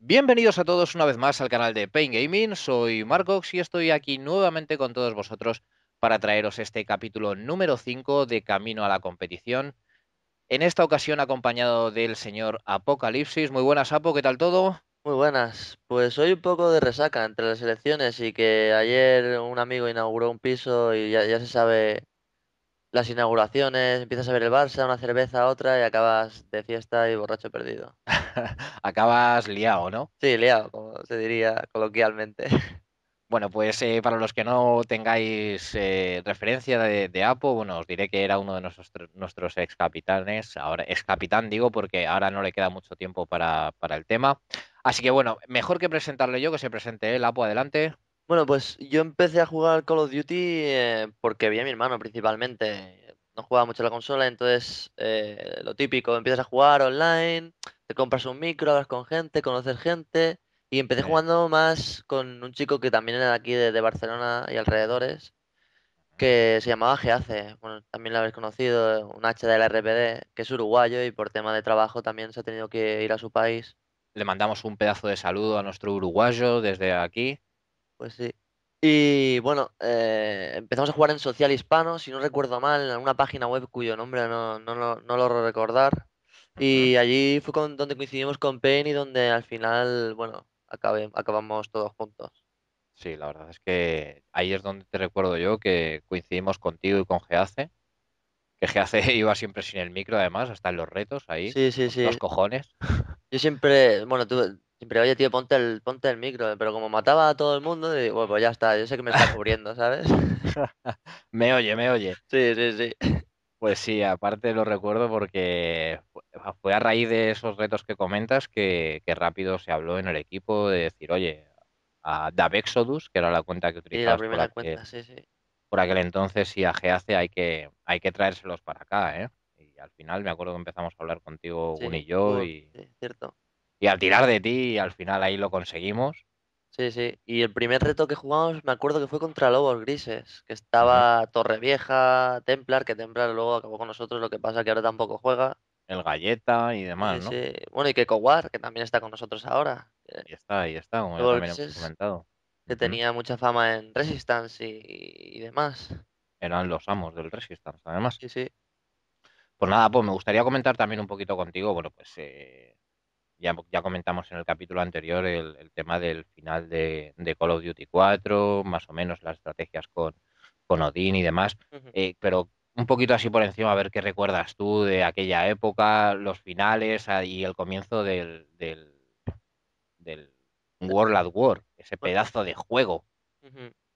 Bienvenidos a todos una vez más al canal de Pain Gaming. Soy Marcox y estoy aquí nuevamente con todos vosotros para traeros este capítulo número 5 de Camino a la Competición. En esta ocasión acompañado del señor Apocalipsis. Muy buenas, Apo, ¿qué tal todo? Muy buenas. Pues hoy un poco de resaca entre las elecciones y que ayer un amigo inauguró un piso y ya, ya se sabe las inauguraciones, empiezas a ver el Barça, una cerveza, otra y acabas de fiesta y borracho perdido. Acabas liado, ¿no? Sí, liado, como se diría coloquialmente. Bueno, pues eh, para los que no tengáis eh, referencia de, de Apo, bueno, os diré que era uno de nuestros, nuestros ex capitanes. Ahora ex capitán, digo, porque ahora no le queda mucho tiempo para, para el tema. Así que bueno, mejor que presentarle yo, que se presente él. Apo, adelante. Bueno, pues yo empecé a jugar Call of Duty eh, porque vi a mi hermano principalmente. No jugaba mucho a la consola, entonces eh, lo típico, empiezas a jugar online, te compras un micro, hablas con gente, conoces gente. Y empecé Sí. jugando más con un chico que también era de aquí de, de Barcelona y alrededores, que se llamaba Geace. Bueno, también lo habéis conocido, un H del RPD, que es uruguayo y por tema de trabajo también se ha tenido que ir a su país. Le mandamos un pedazo de saludo a nuestro uruguayo desde aquí. Pues sí. Y bueno, eh, empezamos a jugar en Social Hispano, si no recuerdo mal, en una página web cuyo nombre no, no, lo- no logro recordar. Y allí fue con- donde coincidimos con Pain y donde al final, bueno, acabé- acabamos todos juntos. Sí, la verdad es que ahí es donde te recuerdo yo que coincidimos contigo y con Geace. Que Geace iba siempre sin el micro, además, hasta en los retos ahí, Sí, sí, sí. los cojones. Yo siempre, bueno, tú siempre, oye, tío, ponte el, ponte el micro, pero como mataba a todo el mundo, digo, bueno, pues ya está, yo sé que me está cubriendo, ¿sabes? Me oye, me oye. Sí, sí, sí. Pues sí, aparte lo recuerdo porque fu- fue a raíz de esos retos que comentas que, que rápido se habló en el equipo de decir, oye, a Davexodus, que era la cuenta que Sí, la utilizabas por primera aquel, cuenta, sí, sí. por aquel entonces, y a Geace hay que, hay que traérselos para acá, ¿eh? Y al final me acuerdo que empezamos a hablar contigo, Gun y yo, y, sí, cierto. Y al tirar de ti, y al final ahí lo conseguimos. Sí, sí. Y el primer reto que jugamos, me acuerdo que fue contra Lobos Grises, que estaba Torrevieja, Templar, que Templar luego acabó con nosotros, lo que pasa que ahora tampoco juega. El galleta y Sí, demás, ¿no? sí. Bueno, y que Kowar, que también está con nosotros ahora. Ahí está, ahí está, como ya también hemos comentado. que tenía mucha fama en Resistance y, y demás. Eran los amos del Resistance, además. Sí, sí. Pues nada, pues me gustaría comentar también un poquito contigo, bueno, pues eh, ya, ya comentamos en el capítulo anterior el, el tema del final de, de Call of Duty 4, más o menos las estrategias con, con Odín y demás, eh, pero un poquito así por encima, a ver qué recuerdas tú de aquella época, los finales ah, y el comienzo del, del, del World at War, ese Bueno, pedazo de juego.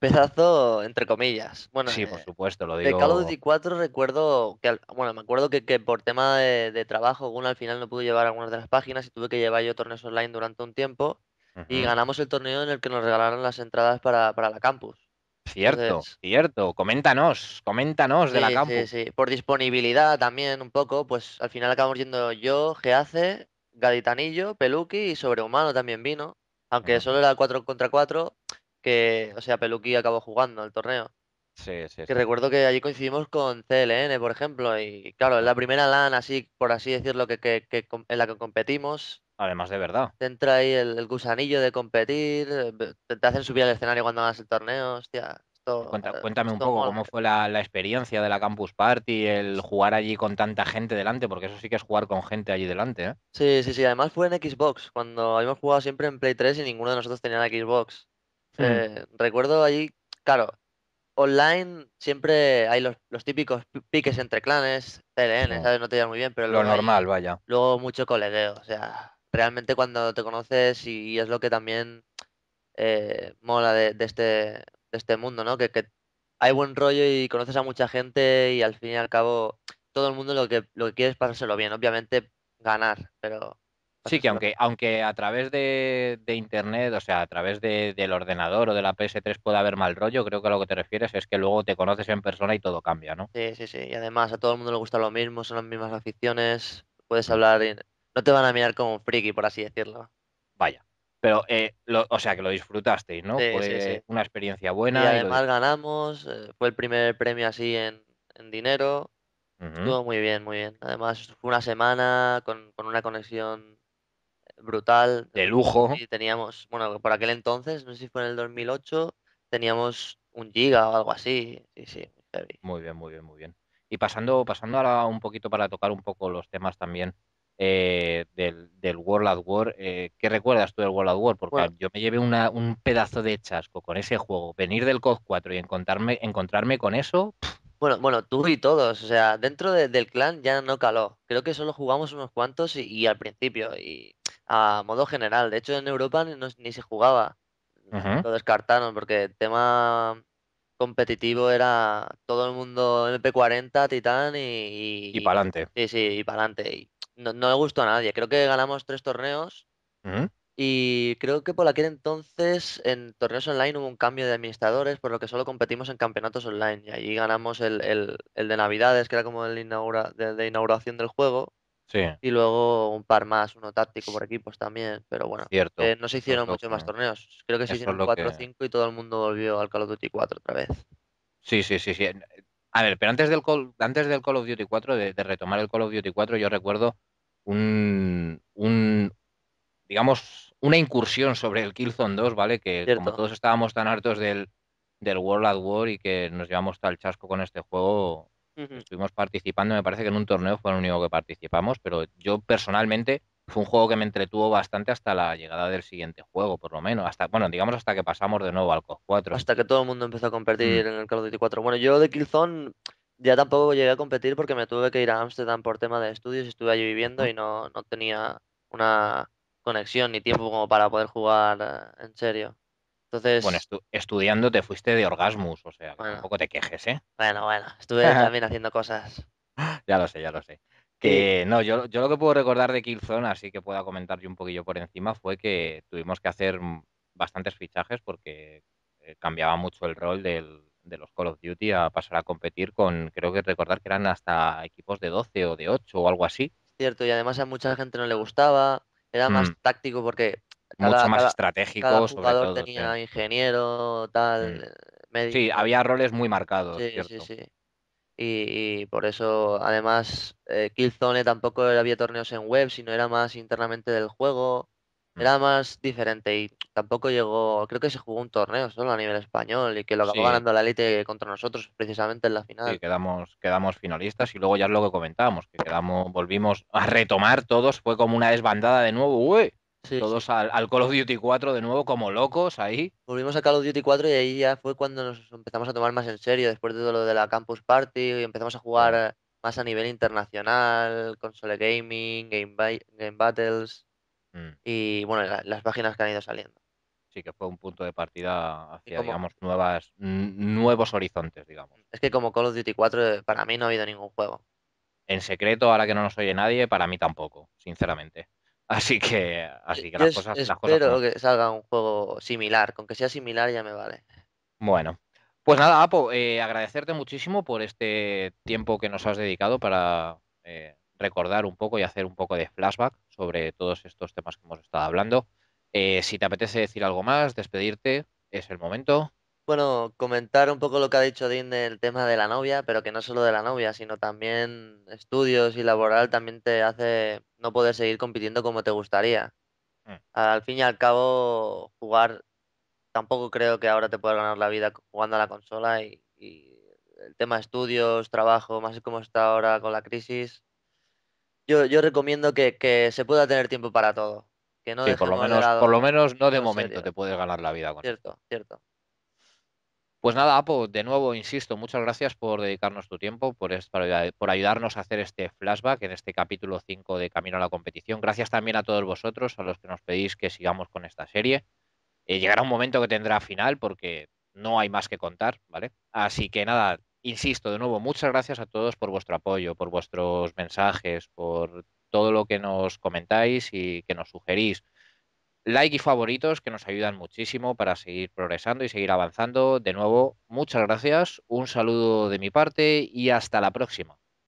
Pedazo, entre comillas. Bueno, Sí, por eh, supuesto, lo de Call of digo. Duty 4 recuerdo que, al- bueno, me acuerdo que, que por tema de, de trabajo, uno al final no pudo llevar algunas de las páginas y tuve que llevar yo torneos online durante un tiempo y ganamos el torneo en el que nos regalaron las entradas para, para la campus. Cierto, Entonces, cierto. Coméntanos, coméntanos de la sí, sí, campus. sí. Por disponibilidad también un poco, pues al final acabamos yendo yo, Geace, Gaditanillo, Peluki y Sobrehumano también vino. Aunque solo era 4 contra 4, que, o sea, Peluki acabó jugando el torneo. Sí, sí, Que sí. recuerdo que allí coincidimos con CLN, por ejemplo, y claro, es la primera LAN así, por así decirlo, que, que- que en la que competimos. Además de verdad. Te entra ahí el, el gusanillo de competir, eh, te, te hacen subir al escenario cuando ganas el torneo, hostia, esto, Cuenta- eh, cuéntame un poco mola. cómo fue la, la experiencia de la Campus Party, el jugar allí con tanta gente delante, porque eso sí que es jugar con gente allí delante, ¿eh? Sí, sí, sí, además fue en Xbox, cuando habíamos jugado siempre en Play 3 y ninguno de nosotros tenía la Xbox. Hmm, Eh, recuerdo allí, claro, online siempre hay los, los típicos pi- piques entre clanes, CLN, sí. ¿sabes? No te llevas muy bien, pero Lo hay- normal, vaya. Luego mucho colegueo, o sea, realmente cuando te conoces y es lo que también eh, mola de, de este, de este mundo, ¿no? Que, que hay buen rollo y conoces a mucha gente y al fin y al cabo todo el mundo lo que, lo que quiere es pasárselo bien, obviamente ganar, pero Sí, que aunque, aunque a través de, de internet, o sea, a través de- del ordenador o de la PS3 pueda haber mal rollo, creo que a lo que te refieres es que luego te conoces en persona y todo cambia, ¿no? Sí, sí, sí, y además a todo el mundo le gusta lo mismo, son las mismas aficiones, puedes hablar y no te van a mirar como un friki, por así decirlo. Vaya. Pero, eh, lo- o sea, que lo disfrutasteis, ¿no? Sí, sí, sí. Fue una experiencia buena y además ganamos, eh, fue el primer premio así en, en dinero. Ujú. Estuvo muy bien, muy bien. Además, fue una semana con, con una conexión brutal. De lujo. Y teníamos, bueno, por aquel entonces, no sé si fue en el 2008, teníamos un giga o algo así. Sí, sí, heavy. Muy bien, muy bien, muy bien. Y pasando, pasando ahora un poquito para tocar un poco los temas también eh, del, del, World at War, eh, ¿qué recuerdas tú del World at War? Porque Bueno. yo me llevé una, un pedazo de chasco con ese juego, venir del COD 4 y encontrarme, encontrarme con eso, pff, Bueno, bueno, tú y todos, o sea, dentro de- del clan ya no caló. Creo que solo jugamos unos cuantos y, y al principio, y a modo general. De hecho, en Europa ni, no- ni se jugaba. Lo descartaron porque el tema competitivo era todo el mundo MP40, Titán y, y para adelante. Sí, sí, y para adelante. Y no, no le gustó a nadie. Creo que ganamos tres torneos y creo que por aquel entonces en torneos online hubo un cambio de administradores, por lo que solo competimos en campeonatos online. Y allí ganamos el, el- el de Navidades, que era como el inaugura- de, de inauguración del juego, Sí, y luego un par más, uno táctico por equipos también. Pero bueno, cierto. eh, no se hicieron muchos más torneos. Creo que se hicieron lo 4 o que- 5 y todo el mundo volvió al Call of Duty 4 otra vez. Sí, sí, sí, sí. A ver, pero antes del Call, antes del Call of Duty 4, de, de retomar el Call of Duty 4, yo recuerdo un, un, digamos, una incursión sobre el Killzone 2, ¿vale? Que como todos estábamos tan hartos del, del World at War y que nos llevamos tal chasco con este juego, Estuvimos participando, me parece que en un torneo fue el único que participamos, pero yo personalmente fue un juego que me entretuvo bastante hasta la llegada del siguiente juego, por lo menos, hasta, bueno, digamos hasta que pasamos de nuevo al COD 4. Hasta que todo el mundo empezó a Mm. competir en el Call of Duty 4. Bueno, yo de Killzone ya tampoco llegué a competir porque me tuve que ir a Ámsterdam por tema de estudios y estuve allí viviendo y no, no tenía una conexión ni tiempo como para poder jugar eh, en serio. Entonces, Bueno, estu- estudiando te fuiste de Orgasmus, o sea, Bueno. tampoco te quejes, ¿eh? bueno, bueno, estuve también haciendo cosas. Ya lo sé, ya lo sé. Que no, yo, yo lo que puedo recordar de Killzone, así que pueda comentar yo un poquillo por encima, fue que tuvimos que hacer bastantes fichajes porque eh, cambiaba mucho el rol del- de los Call of Duty a pasar a competir con, creo que recordar que eran hasta equipos de 12 o de 8 o algo así, Cierto, y además a mucha gente no le gustaba, era más Mm. táctico porque mucho más cada- estratégico, cada sobre jugador todo. sí. tenía ingeniero, tal, Mm. eh, médico. Sí, había roles muy marcados, Sí, ¿cierto? sí, sí. Y, y por eso, además, eh, Killzone tampoco había torneos en web, sino era más internamente del juego. Mm. Era más diferente y tampoco llegó, creo que se jugó un torneo solo a nivel español y que lo acabó Sí. ganando la Elite contra nosotros precisamente en la Sí, final. quedamos, quedamos finalistas y luego ya es lo que comentábamos, que quedamos, volvimos a retomar todos, fue como una desbandada de nuevo, uy, Sí, sí. todos al, al Call of Duty 4 de nuevo como locos ahí. Volvimos a Call of Duty 4 y ahí ya fue cuando nos empezamos a tomar más en serio, después de todo lo de la Campus Party, y empezamos a jugar eh, más a nivel internacional, console gaming, game, Ba- game battles Mm, y bueno, la- las páginas que han ido saliendo. Sí, que fue un punto de partida hacia, como- digamos, nuevas, nuevos horizontes, digamos. Es que como Call of Duty 4 eh, para mí no ha habido ningún juego. En secreto, ahora que no nos oye nadie, para mí tampoco, sinceramente. Así que, así que las cosas, las cosas espero que salga un juego similar, con que sea similar ya me vale. Bueno, pues nada, Apo, eh, agradecerte muchísimo por este tiempo que nos has dedicado para eh, recordar un poco y hacer un poco de flashback sobre todos estos temas que hemos estado hablando. Eh, si te apetece decir algo más, despedirte, es el momento. Bueno, comentar un poco lo que ha dicho Dean del tema de la novia, pero que no solo de la novia, sino también estudios y laboral también te hace no poder seguir compitiendo como te gustaría. Mm. Al fin y al cabo, jugar, tampoco creo que ahora te puedas ganar la vida jugando a la consola y, y el tema estudios, trabajo, más como está ahora con la crisis. Yo, yo recomiendo que, que se pueda tener tiempo para todo. Que no Sí, por lo menos, lado por lo menos no de momento serio. te puedes ganar la vida con. Cierto, cierto. Pues nada, Apo, de nuevo, insisto, muchas gracias por dedicarnos tu tiempo, por, ayudarnos a hacer este flashback en este capítulo 5 de Camino a la Competición. Gracias también a todos vosotros, a los que nos pedís que sigamos con esta serie. Eh, llegará un momento que tendrá final porque no hay más que contar, ¿vale? Así que nada, insisto, de nuevo, muchas gracias a todos por vuestro apoyo, por vuestros mensajes, por todo lo que nos comentáis y que nos sugerís like y favoritos que nos ayudan muchísimo para seguir progresando y seguir avanzando. De nuevo, muchas gracias, un saludo de mi parte y hasta la próxima.